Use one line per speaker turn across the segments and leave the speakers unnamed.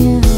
you.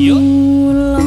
You.